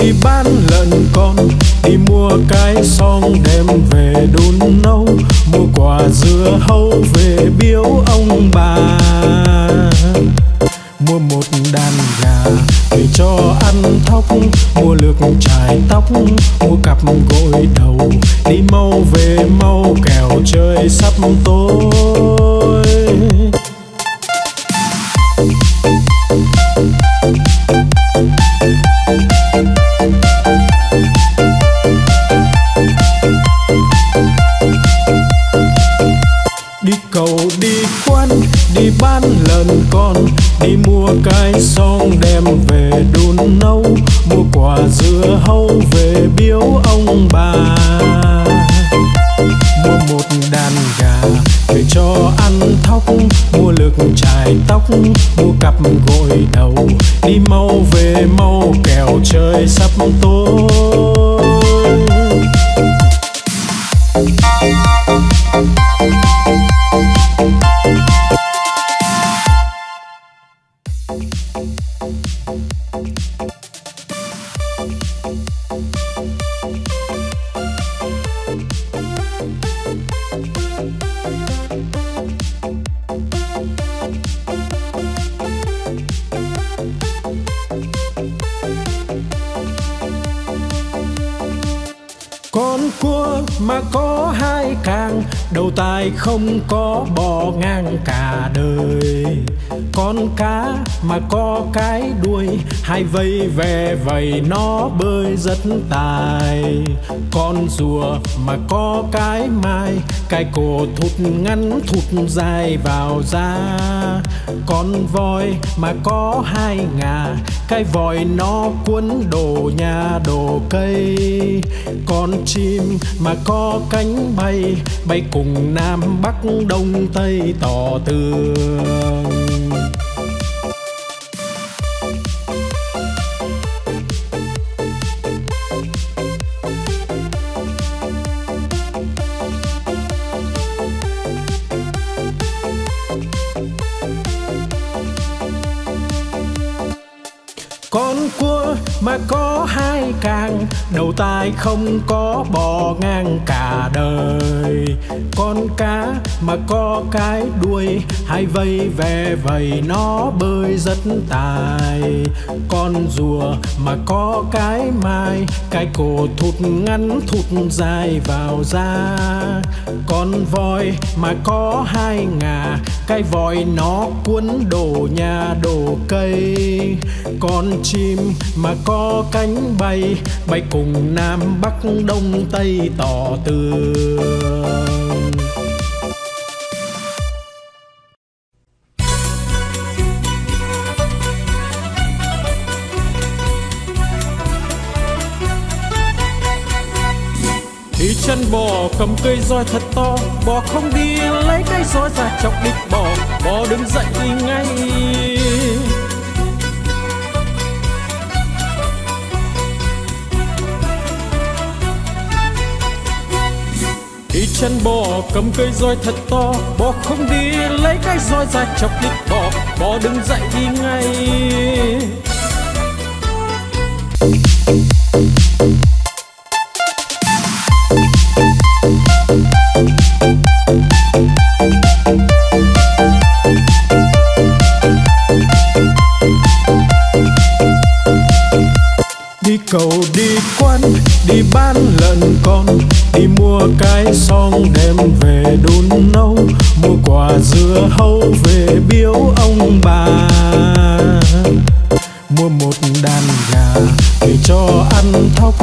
đi bán lợn con đi mua cái xong đem về đun nấu. Mua quả dưa hấu về biếu ông bà. Mua một đàn gà để cho ăn thóc. Mua lược trải tóc, mua cặp gội đầu. Đi mau về mau kẻo trời sắp tối. Bán lợn con, đi mua cái xong đem về đun nấu, mua quả dưa hấu về biếu ông bà. Mua một đàn gà về cho ăn thóc, mua lược chải tóc, mua cặp gội đầu, đi mau về mau kẻo trời sắp tối càng đầu tài không có bò ngang cả đời con cá mà có cái đuôi, hai vây ve vầy, nó bơi rất tài. Con rùa mà có cái mai, cái cổ thụt ngắn thụt dài vào da. Con voi mà có hai ngà, cái vòi nó cuốn đồ nhà đồ cây. Con chim mà có cánh bay bay cùng nam bắc đông tây tỏ tường. Mà có hai càng, đầu tai không có bò ngang cả đời. Con cá mà có cái đuôi, hai vây ve vầy, nó bơi rất tài. Con rùa mà có cái mai, cái cổ thụt ngắn thụt dài vào da. Con voi mà có hai ngà, cái vòi nó cuốn đổ nhà đổ cây. Con chim mà có có cánh bay bay cùng nam bắc, đông tây tỏ tường đi chân bò cầm cây roi thật to, bò không đi lấy cây roi ra chọc địch bò bò đứng dậy ngay. Chân bò, cầm cây roi thật to. Bò không đi, lấy cái roi ra chọc đít bò. Bò đứng dậy đi ngay. Mua xong đem về đun nấu. Mua quả dưa hấu về biếu ông bà. Mua một đàn gà để cho ăn thóc.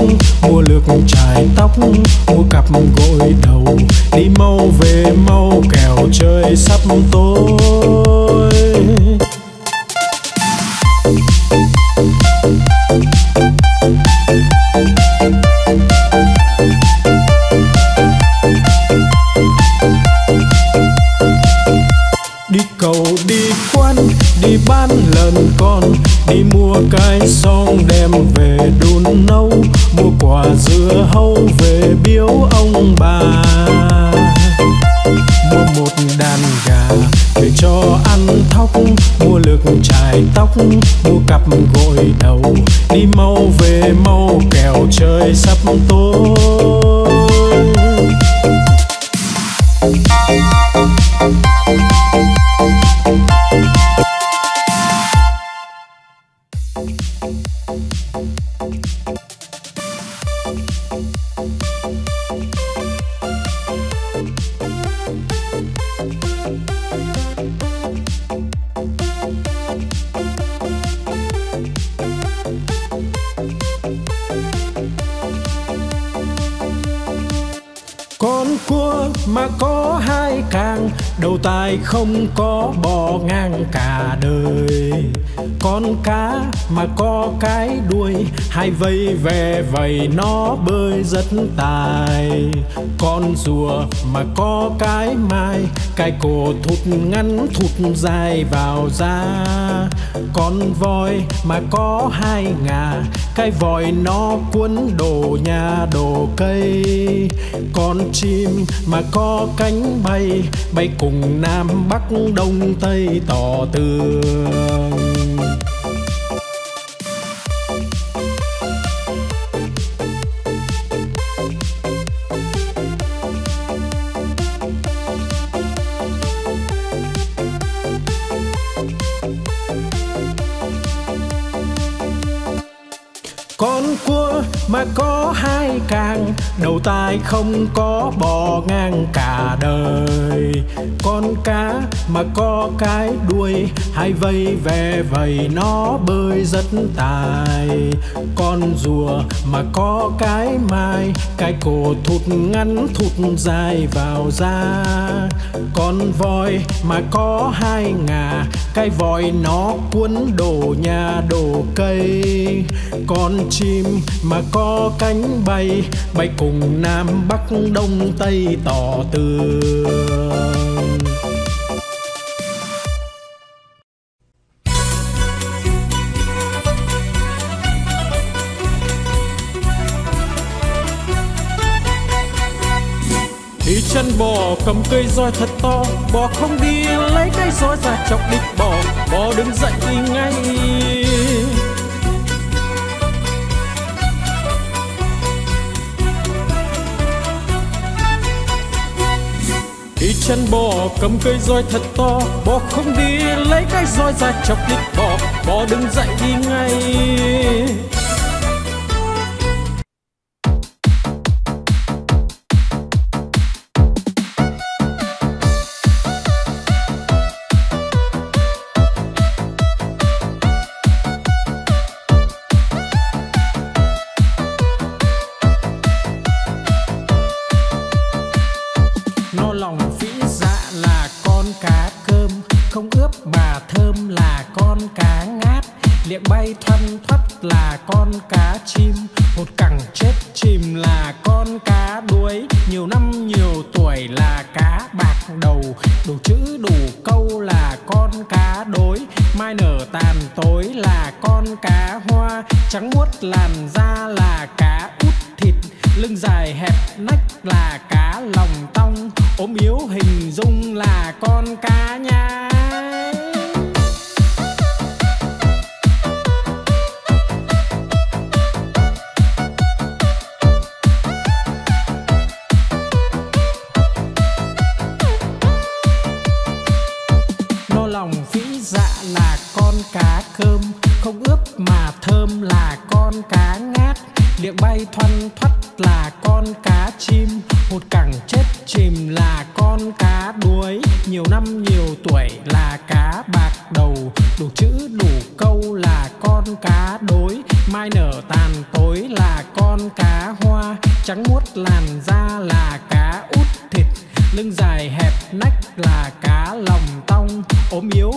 Mua lược trải tóc. Mua cặp gội đầu. Đi mau về mau kẻo trời sắp tối. Bán lợn con, đi mua cái xong đem về đun nấu, mua quả dưa hấu về biếu ông bà. Mua một đàn gà để cho ăn thóc, mua lược chải tóc, mua cặp gội đầu, đi mau về mau kẻo trời sắp tối mà có hai càng đầu tai không có bò ngang cả đời. Con cá mà có cái đuôi, hai vây về vầy, nó bơi rất tài. Con rùa mà có cái mai, cái cổ thụt ngắn thụt dài vào da. Con voi mà có hai ngà, cái vòi nó cuốn đồ nhà đồ cây. Con chim mà có cánh bay bay cùng nam bắc đông tây tỏ tường. Mà có hai càng, đầu tai không có bò ngang cả đời. Con cá mà có cái đuôi, hai vây ve vầy, nó bơi rất tài. Con rùa mà có cái mai, cái cổ thụt ngắn thụt dài vào da. Con voi mà có hai ngà, cái vòi nó cuốn đổ nhà đổ cây. Con chim mà có có cánh bay bay cùng nam bắc, đông tây tỏ tường thì chân bò cầm cây roi thật to, bò không đi lấy cây roi ra chọc địch bò. Bò đứng dậy đi ngay. Chân bò, cầm cây roi thật to. Bò không đi, lấy cái roi ra chọc thịt bò. Bò đứng dậy đi ngay. Không ướp mà thơm là con cá ngát. Liệng bay thân thấp là con cá chim. Một cẳng chết chìm là con cá đuối. Nhiều năm nhiều tuổi là cá bạc đầu. Đủ chữ, đủ câu là con cá đối. Mai nở tàn tối là con cá hoa. Trắng muốt làn da là cá út thịt. Lưng dài hẹp nách là cá lòng tong. Ốm yếu hình dung một cẳng chết chìm là con cá đuối. Nhiều năm nhiều tuổi là cá bạc đầu. Đủ chữ, đủ câu là con cá đối mai nở tàn tối là con cá hoa. Trắng muốt làn da là cá út thịt. Lưng dài hẹp nách là cá lòng tong. Ốm yếu